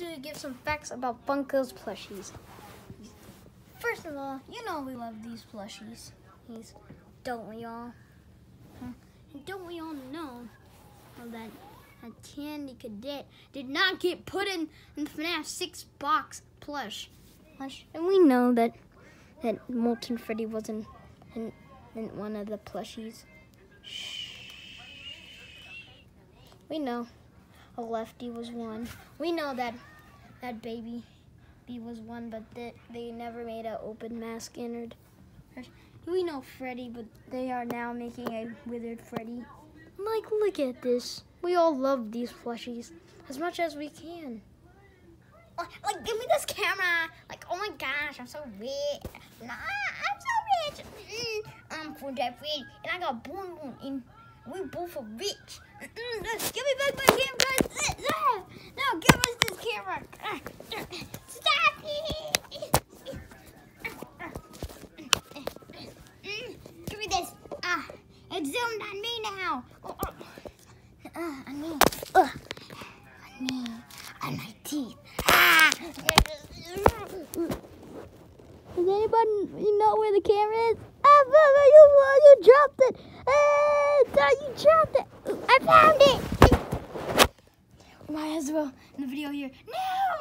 want to give some facts about Funko's plushies. First of all, you know we love these plushies. These, don't we all? Huh? Don't we all know that that Candy Cadet did not get put in, in the FNAF 6 box plush. plush. And we know that that Molten Freddy wasn't in, in one of the plushies. Shh. We know a lefty was one. We know that that baby B was one, but they, they never made an open mask Ennard. We know Freddy, but they are now making a withered Freddy. Like, look at this. We all love these plushies as much as we can. Like, like, give me this camera. Like, oh my gosh, I'm so rich. Nah, I'm so rich. Mm, I'm for that rich, and I got boom boom, and we both are rich. Mm, give me back my camera. No, give us this camera. Stop it. Give me this. Ah, zoomed on me now. Oh, oh. Uh, on me. Uh, on me. On my teeth. Ah. Does anybody know where the camera is? Ah, you, you dropped it. Ah, you dropped it. I found it. Might as well in the video here. No!